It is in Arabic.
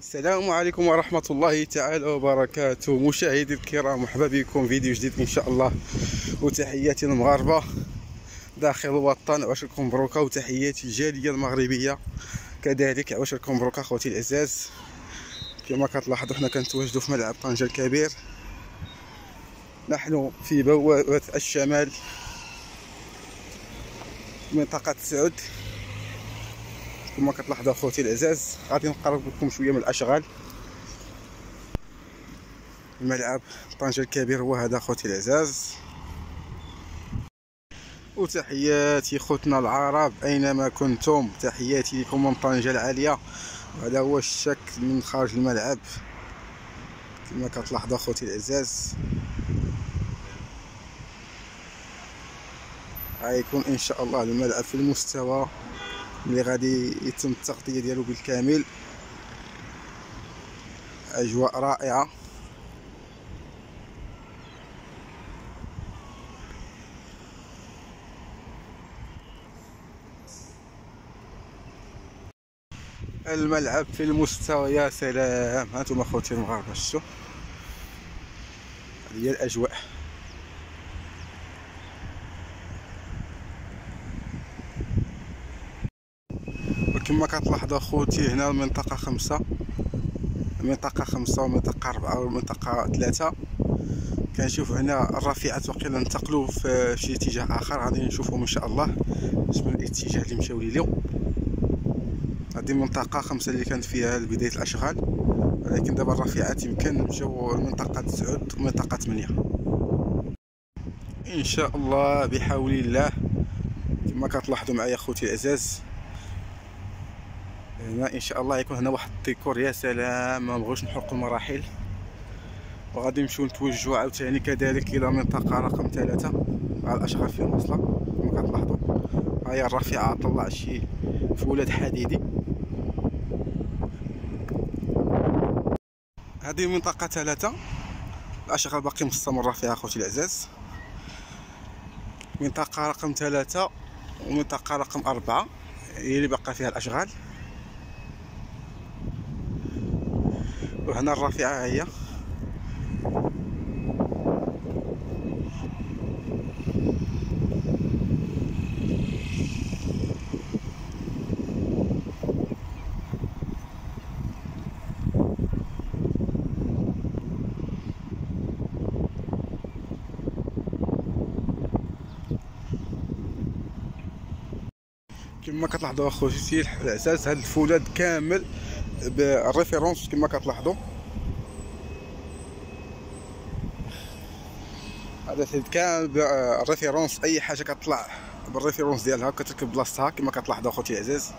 السلام عليكم ورحمة الله تعالى وبركاته. مشاهدي الكرام مرحبا بكم فيديو جديد إن شاء الله. وتحياتي المغاربة. داخل الوطن عواشركم مبروكة وتحياتي الجالية المغربية. كذلك عواشركم مبروكة خوتي العزاز. كما كتلاحظوا حنا كنتواجدوا في ملعب طنجة الكبير. نحن في بوابة الشمال منطقة سعود. كما كتلاحظوا أخوتي العزاز غادي نقرب لكم شوية من الأشغال. الملعب طنجة الكبير هو هذا أخوتي العزاز. وتحياتي خوتنا العرب أينما كنتم. تحياتي لكم من طنجة العالية. وهذا هو الشكل من خارج الملعب. كما كتلاحظوا أخوتي العزاز. غيكون إن شاء الله الملعب في المستوى. اللي غادي يتم التغطية ديالو بالكامل. أجواء رائعة. الملعب في المستوى يا سلام. هانتوما اخوتي المغاربة شفتوا؟ هذه هي الأجواء. كما كتلاحظوا اخوتي هنا المنطقة خمسة المنطقة خمسة ومنطقة أربعة والمنطقة ثلاثة. كنشوف هنا الرافعات وقيلا انتقلوا في شي اتجاه آخر غادي نشوفهم إن شاء الله من الاتجاه اللي مشاو ليه هذه منطقة خمسة اللي كانت فيها بداية الأشغال ولكن دابا الرافعات يمكن مشاو لمنطقة سعود ومنطقه ثمانية. إن شاء الله بحول الله كما كتلاحظوا معايا أخوتي العزاز هنا إن شاء الله يكون هنا واحد الديكور يا سلام ما نبغوش نحرقوا المراحل. وغادي نمشيو نتوجهوا عاوتاني كذلك إلى منطقة رقم ثلاثة مع الاشغال فين واصله كما كتلاحظوا ها هي الرافعه طلع شي فولاذ حديدي. هذه منطقة ثلاثة. الاشغال باقي مستمره فيها أخوتي العزاز. منطقة رقم ثلاثة ومنطقة رقم أربعة هي اللي باقا فيها الأشغال. وهنا الرافعة هي. كما كتلاحظوا اخوتي العزاز هاد الفولاذ كامل. بال référence كما كتلاحظوا. هذا كان بال référence أي حاجة كتطلع بال référence ديالها كتركب بلاصتها كما كتلاحظوا أخوتي العزاز